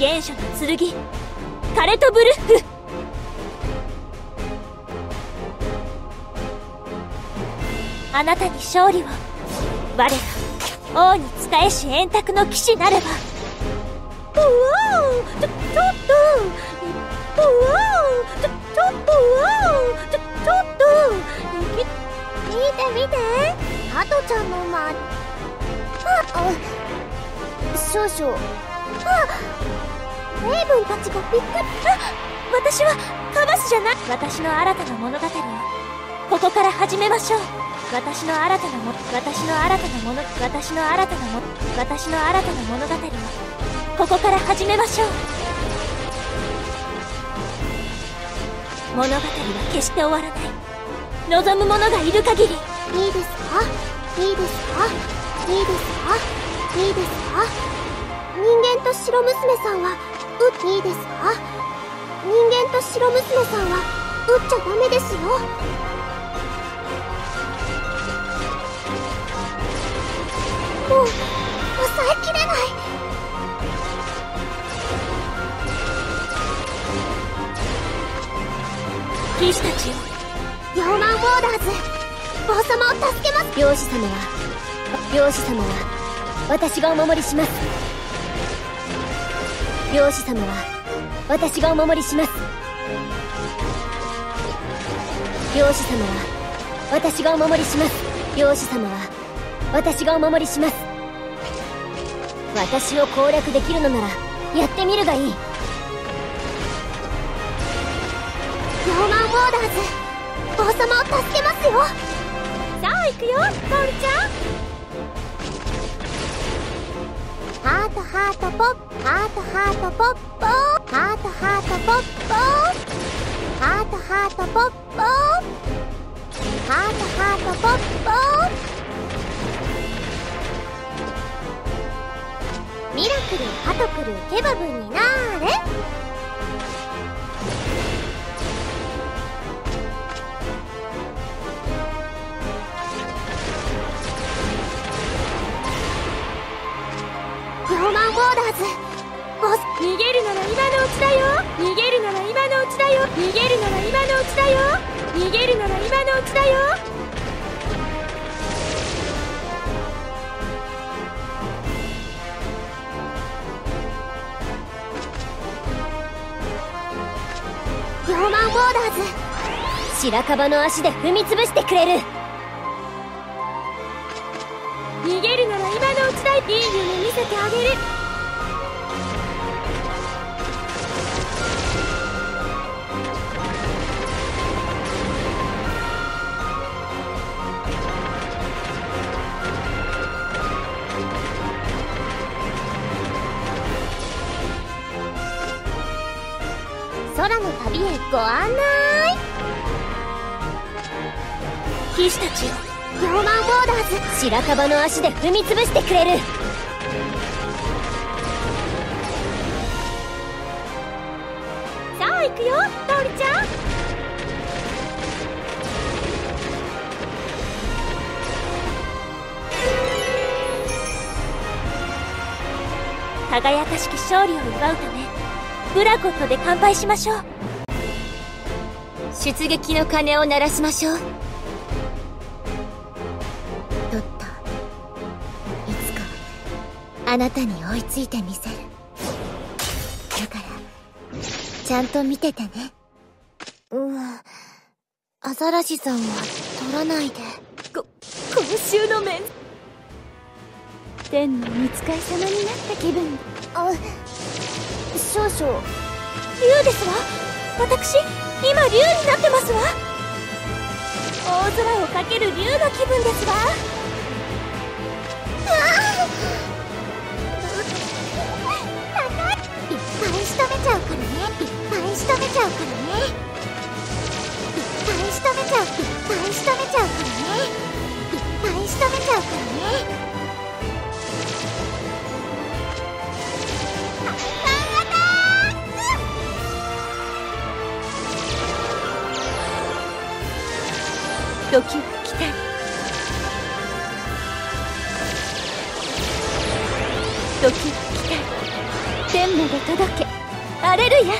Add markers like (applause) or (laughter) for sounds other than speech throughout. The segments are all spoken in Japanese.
原初の剣。カレトブルッフ。あなたに勝利を。我ら王に仕えし円卓の騎士なれば。うわおちょちょっとうわおちょちょっと。うわおちょちょっと見て見て。ハトちゃんのまああ少々。あレイブンたちがびっくり。あ私はカバスじゃない。私の新たな物語をここから始めましょう。私の新たなも私の新たなもの私の新たなも私の新たな物語をここから始めましょう。物語は決して終わらない。望む者がいる限り。いいですか？いいですか？いいですか？いいですか？人間と白娘さんはういいですか？人間と白娘さんは撃っちゃダメですよ。もう抑えきれない。騎士たちよ。ヤオマンウォーダーズ。王様を助けます。漁師様は漁師様は私がお守りします漁師様は私がお守りします。漁師様は私がお守りします。漁師様は私がお守りします。私を攻略できるのならやってみるがいい。ヤオマンウォーダーズ王様を助けますよ。さあ行くよトールちゃん。ハートハートポップハートハートポッポハートハートポッポハートハートポッポハートハートポッポミラクルハトクルケバブになーれ。ーマンボス逃げるなら今のうちだよ。逃げるなら今のうちだよ。逃げるなら今のうちだよ。逃げるなら今のうちだよ。ローマンボーダーズ。白樺の足で踏み潰してくれる。逃げるなら今のうちだい。いい夢見せてあげるご案内。騎士たちよヨーマンボーダーズ。白樺の足で踏み潰してくれる。さあ行くよトールちゃん。輝かしき勝利を祝うためブラコットで乾杯しましょう。出撃の鐘を鳴らしましょう。トットいつかあなたに追いついてみせる。だからちゃんと見ててね。うんアザラシさんは取らないで。こ今週のメン天の見つかり様になった気分。あ少々。竜ですわ私今竜になってますわ。大空をかける竜の気分ですわ。いっぱい仕留めちゃうからね。いっぱい仕留めちゃうからね。いっぱい仕留めちゃういっぱい仕留めちゃうからね。いっぱい仕留めちゃうからね。時は来た時は来た天天まで届け。アレルヤ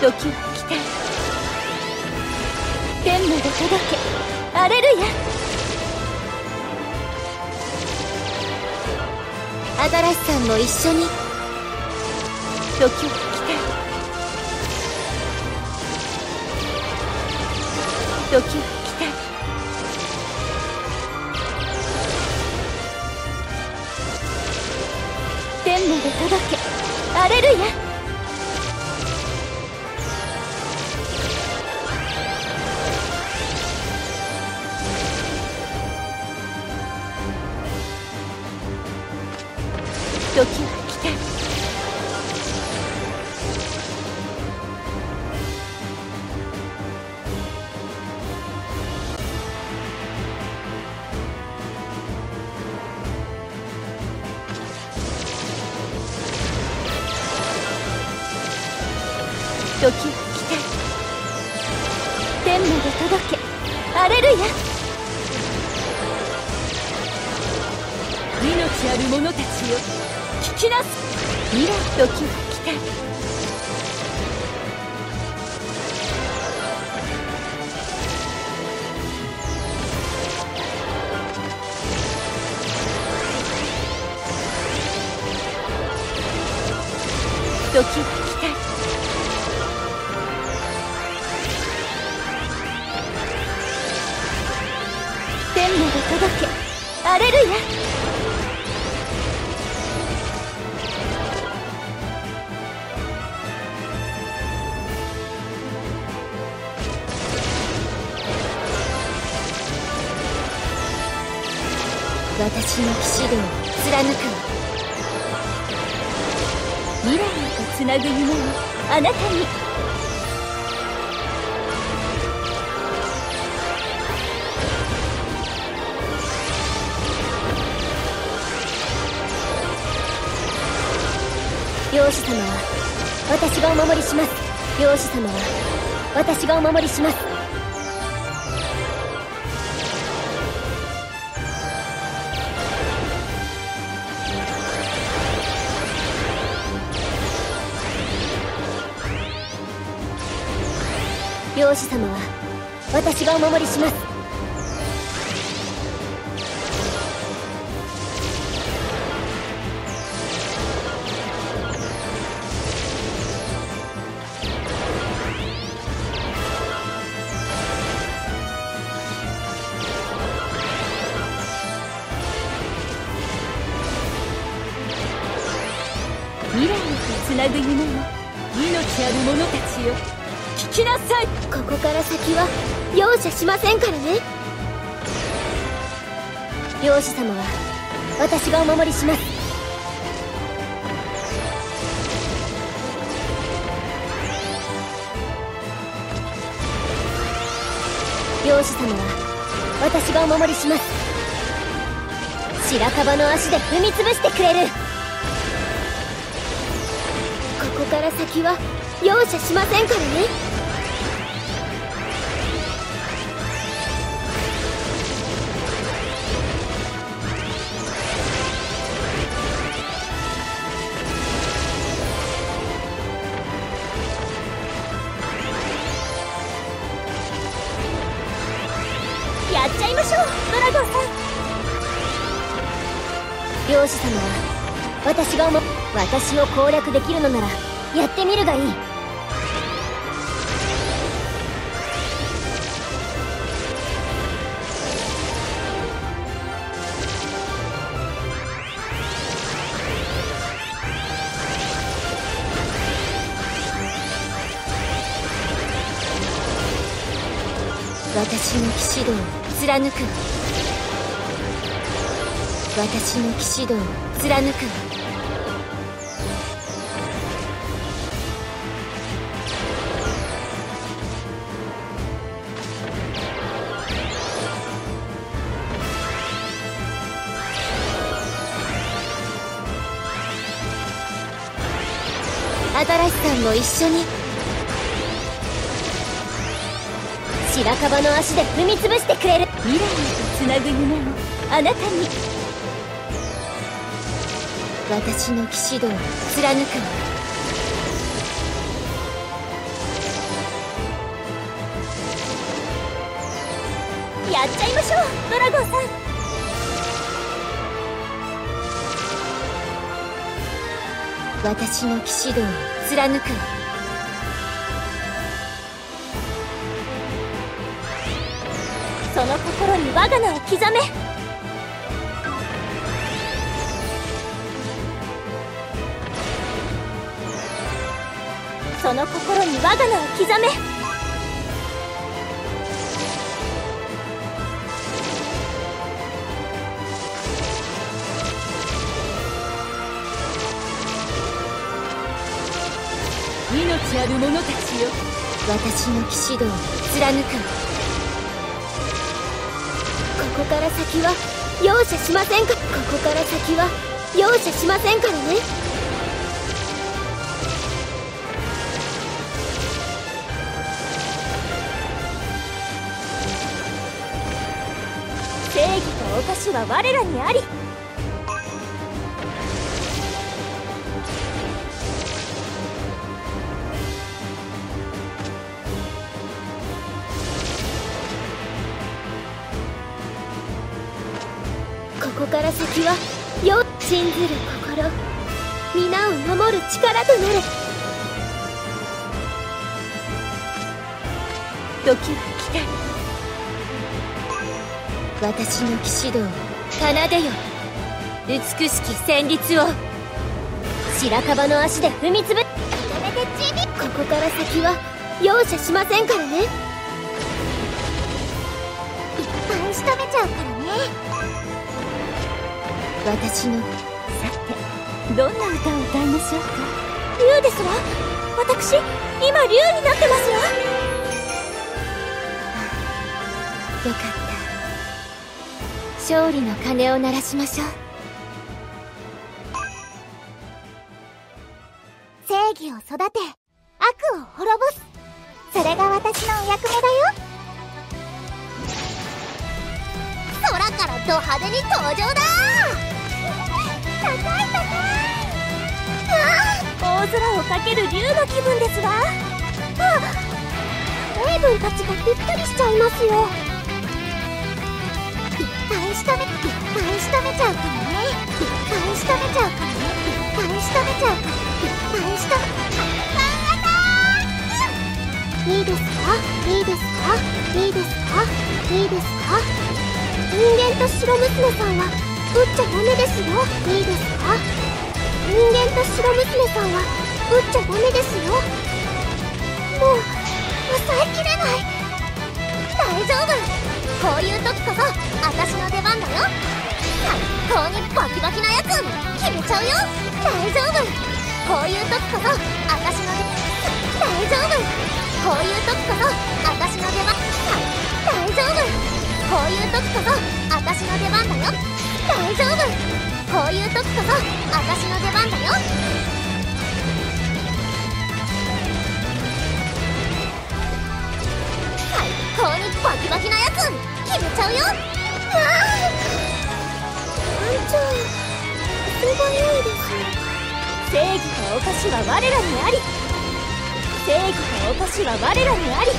時は来た天まで届け。アレルヤアザラシさんも一緒に。時を来た時を来た天まで届けアレルヤ時天まで届け。アレルヤ私の騎士道を貫くわ未来へとつなぐ夢をあなたに。漁師様は私がお守りします漁師様は私がお守りします。漁師様は私がお守りします。守りします。漁師様は私がお守りします。白樺の足で踏み潰してくれる。ここから先は容赦しませんからね。私を攻略できるのならやってみるがいい。私の騎士道を貫く。私の騎士道を貫く。も一緒に。白樺の足で踏み潰してくれる。未来へとつなぐ夢をあなたに。私の騎士道を貫くわ。やっちゃいましょうドラゴンさん。私の騎士道を。貫く。その心に我が名を刻め。その心に我が名を刻め。る者たちよ。私の騎士道を貫く。ここから先は容赦しませんか？ここから先は容赦しませんからね。正義とお菓子は我らにあり。はよ信ずる心皆を守る力となる時は来た。私の騎士道を奏でよ。美しき旋律を。白樺の足で踏みつぶ。ここから先は容赦しませんからね。いっぱい仕留めちゃうからね。私のさてどんな歌を歌いましょうか竜ですわ私今竜になってますわよかった。勝利の鐘を鳴らしましょう。正義を育て悪を滅ぼす。それが私のお役目だよ。空からド派手に登場だ大空をかける竜の気分ですわ。あレイブンたちがびっくりしちゃいますよ。いっぱい仕留めいっぱい仕留めちゃうからね。いっぱい仕留めちゃうからね。いっぱい仕留めちゃうからいっぱい仕留めいいですかいいですかいいですかいいですか人間と白娘さんは撃っちゃダメですよ。いいですか？人間と白娘さんは撃っちゃダメですよ。もう抑えきれない。大丈夫。こういう時こそ私の出番だよ。最高にバキバキなやつ決めちゃうよ。大丈夫。こういう時こそ私の出大丈夫。こういう時こそ私の出番。私の出番だよ。最高にバキバキなやつ。決めちゃうよ。わあ班長すごい。です正義とお菓子は我らにあり。正義とお菓子は我らにあり。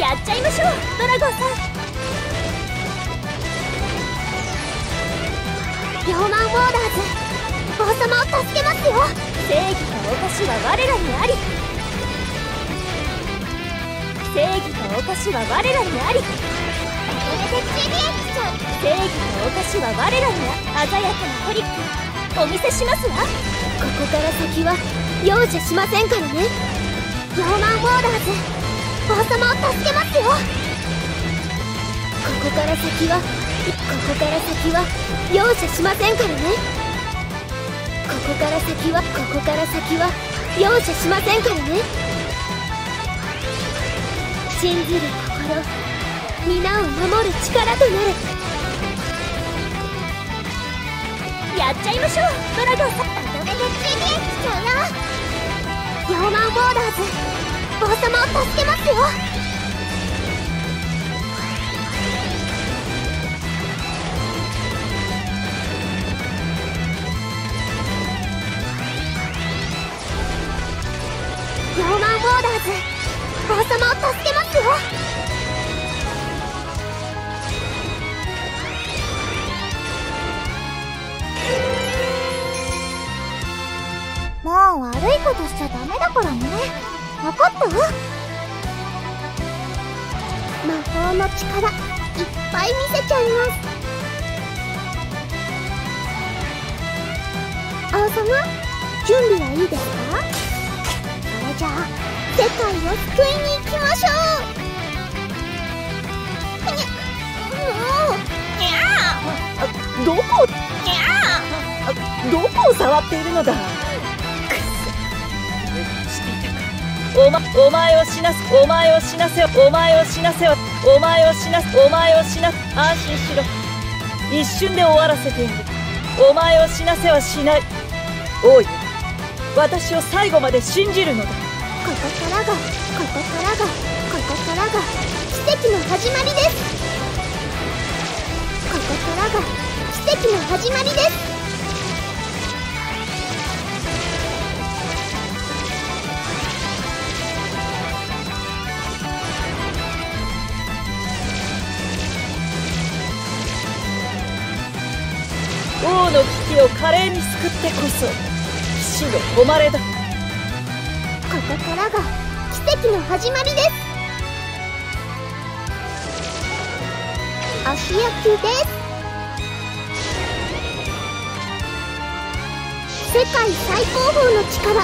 やっちゃいましょうドラゴンさん。ヨーマンウォーダーズ王様を助けますよ正義とお菓子は我らにあり正義とお菓子は我らにあり。これで GBX ちゃん正義とお菓子は我らにあ鮮やかなトリックお見せしますわここから先は容赦しませんからね。ヨーマンウォーダーズ王様を助けますよ。ここから先はここから先は容赦しませんからね。ここから先はここから先は容赦しませんからね。信ずる心皆を守る力となるやっちゃいましょうドラゴンさん。まとめて GBX しちゃうよヤーマンボーダーズ王様を助けますよ。ゃダメだからね。分かった魔法の力いっぱい見せちゃいます。王様準備はいいですか？それじゃあ世界を救いに行きましょう。にゃもうあどこ？にゃあどこを触っているのだ？おまお前を死なすお前を死なせよお前を死なせよお前を死なすお前を死なす安心しろ。一瞬で終わらせてやる。お前を死なせはしない。王よ私を最後まで信じるのだ。ここからがここからがここからが奇跡の始まりです。ここからが奇跡の始まりです。王の危機を華麗に救ってこそ騎士の誉れだ。ここからが奇跡の始まりです。足焼きです。世界最高峰の力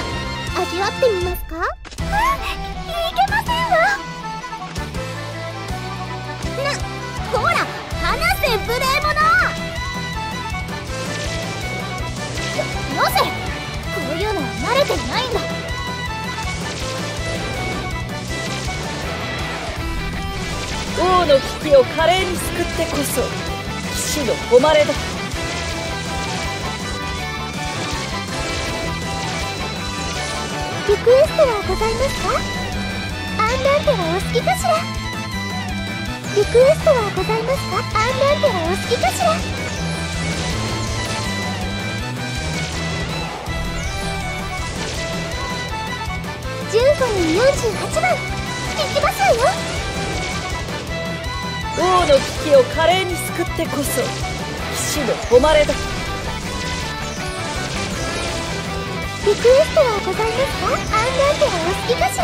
味わってみますか？いけませんわ。なほら離せ無礼者慣れていないんだ。王の危機を華麗に救ってこそ騎士の誉れだ。リクエストはございますか？アンダンテはお好きかしら？リクエストはございますか？アンダンテはお好きかしら？15人48番。いきますわよ。王の危機を華麗に救ってこそ騎士の誉れだ。リクエストはございますか？アンダンテはお好きかしら？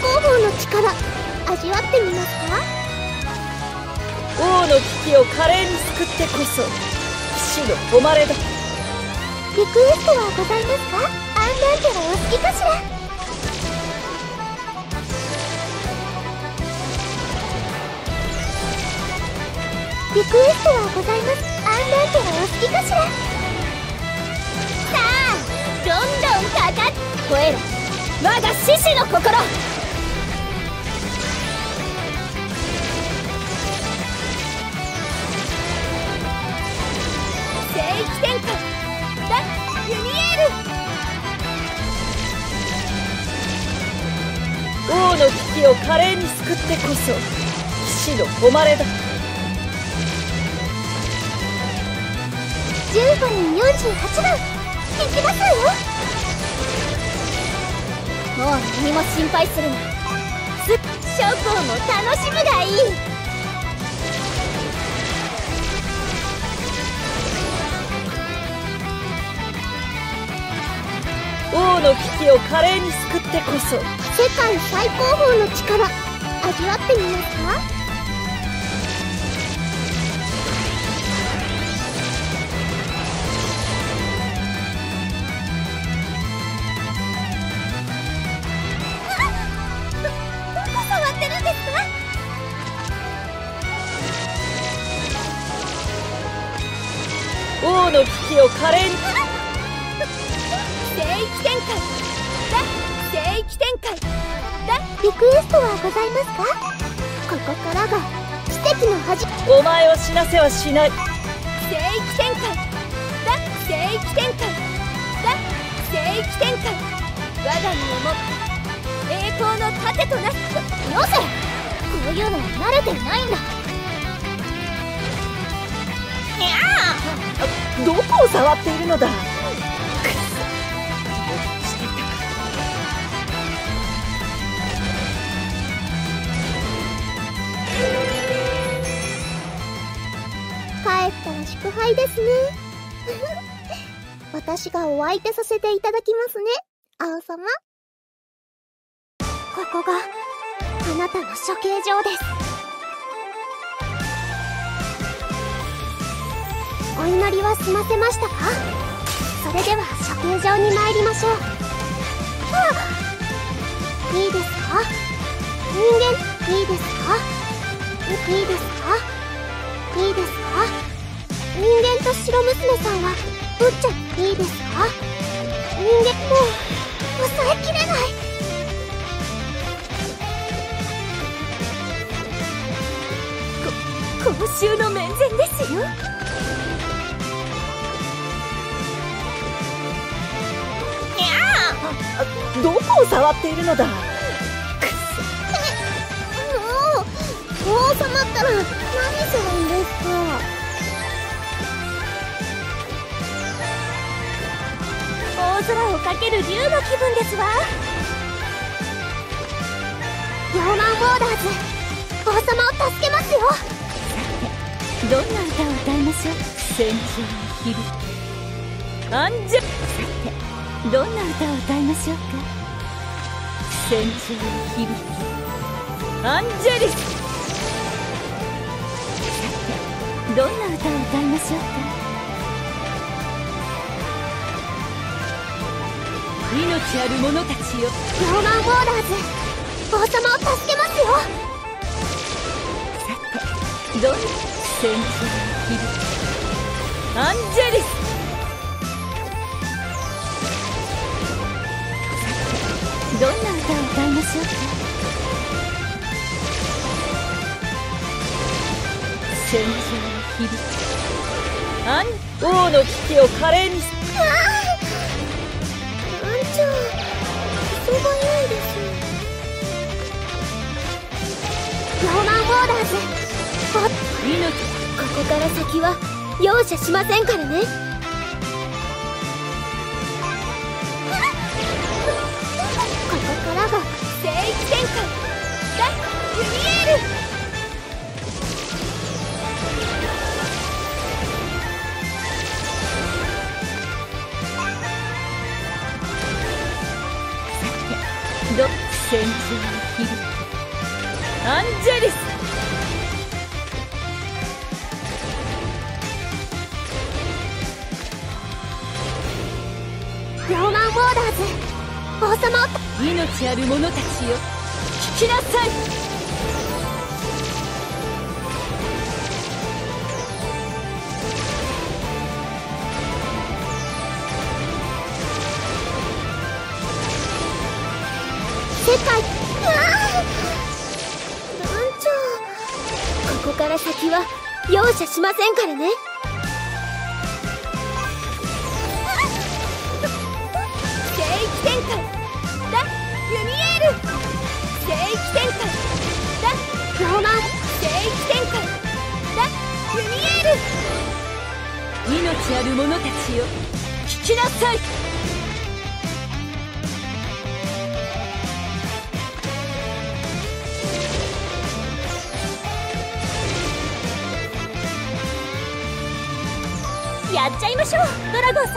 最高峰の力味わってみますか王の危機を華麗に救ってこそ騎士の誉れだ。リクエストはございますか？アンダンテはお好きかしら？リクエストはございます。アンダンテはお好きかしら？さあどんどんかかっ吠えろ。我が獅子の心王の危機を華麗に救ってこそ騎士の誉れだ。15人48番行きますよ。もう何も心配するな。す諸行も楽しむがいい。王の危機を華麗に救ってこそ世界最高峰の力味わってみますか？王の危機を華麗にリクエストはございますか？ここからが奇跡の始お前を死なせはしない。聖域展開。だ聖域展開。だ聖域展開。我が身をもって。栄光の盾となすよせ。こういうの慣れてないんだ。どこを触っているのだ？くっったら祝杯ですね (laughs) 私がお相手させていただきますね。青様。ここがあなたの処刑場です。お祈りは済ませましたか？それでは処刑場に参りましょう。娘さんはぶっちゃいいですか？人間もう抑えきれない。公衆の面前ですよ。どこを触っているのだ？ける竜の気分ですわ。ヨーマン・ウォーダーズ王様を助けますよ。さてどんな歌を歌いましょう？戦場に響くアンジェさてどんな歌を歌いましょうか戦場に響くアンジェリス。さてどんな歌を歌いましょうか？命ある者たちよ。ヨーマン・ウォーダーズ王様を助けますよ。どんな戦場に響くアンジェリス。どんな歌を歌いましょうか？戦場に響くアン王の危機を華麗に。す団ここから先は容赦しませんからね。ここからが聖域展開だユニエールど戦場に響くアンジェリス様。を命ある者たちよ。聞きなさい。世界。団長。ここから先は容赦しませんからねある者たちよ聞きなさい。やっちゃいましょうドラゴンさん。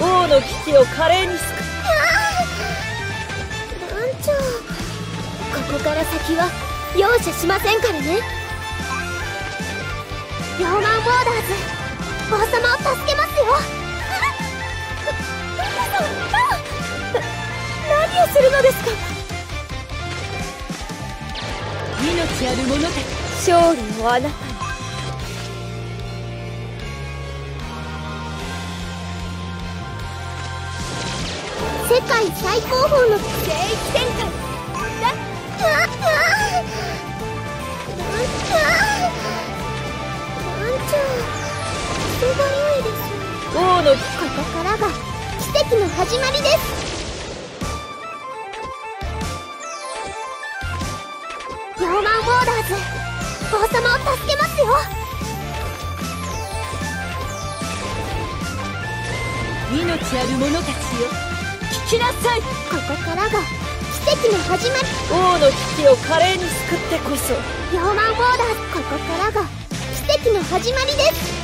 王の危機を華麗にすく団長。ここから先は容赦しませんからね。ローマン・ボーダーズ王様を助けますよ。な (laughs) 何をするのですか？命ある者たち。勝利をあなた。に世界最高峰の聖域展開。王のここからが奇跡の始まりですヨーマンウォーダーズ王様を助けますよ命ある者たちよ聞きなさいここからが。奇跡の始まり。王の危機を華麗に救ってこそ。ヨーマンウォーダーズここからが奇跡の始まりです。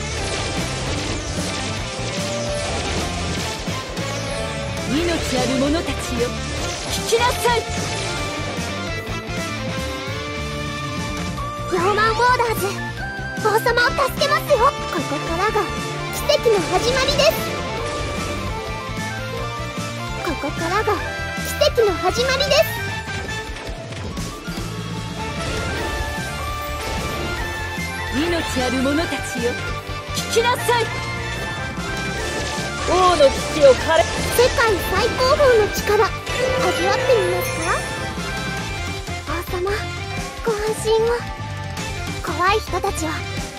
命ある者たちよ。聞きなさい。ヨーマンウォーダーズ王様を助けますよ。ここからが奇跡の始まりです。ここからが奇跡の始まりです。命ある者たちよ。聞きなさい。王の危機を華麗世界最高峰の力。味わってみますか？王様ご安心を。怖い人たちは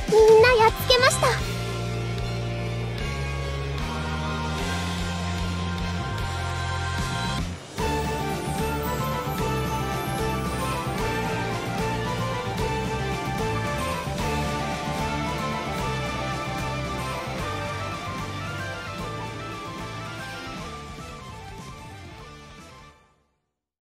みんなやっつけました